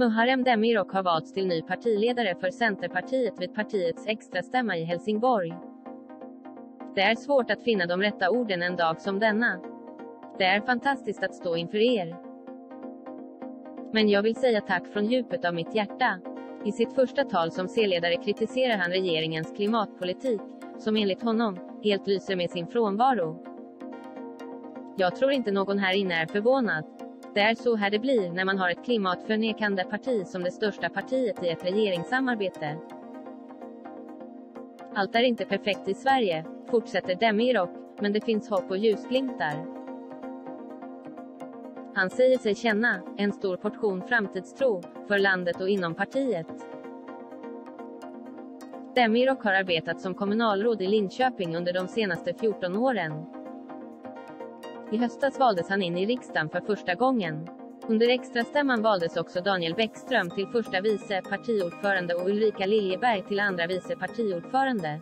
Muharrem Demirok har valts till ny partiledare för Centerpartiet vid partiets extrastämma i Helsingborg. Det är svårt att finna de rätta orden en dag som denna. Det är fantastiskt att stå inför er. Men jag vill säga tack från djupet av mitt hjärta. I sitt första tal som C-ledare kritiserar han regeringens klimatpolitik, som enligt honom, helt lyser med sin frånvaro. Jag tror inte någon här inne är förvånad. Det är så här det blir när man har ett klimatförnekande parti som det största partiet i ett regeringssamarbete. Allt är inte perfekt i Sverige, fortsätter Demirok, men det finns hopp och ljusglimtar. Han säger sig känna en stor portion framtidstro för landet och inom partiet. Demirok har arbetat som kommunalråd i Linköping under de senaste 14 åren. I höstas valdes han in i riksdagen för första gången. Under extrastämman valdes också Daniel Bäckström till första vice partiordförande och Ulrika Liljeberg till andra vice partiordförande.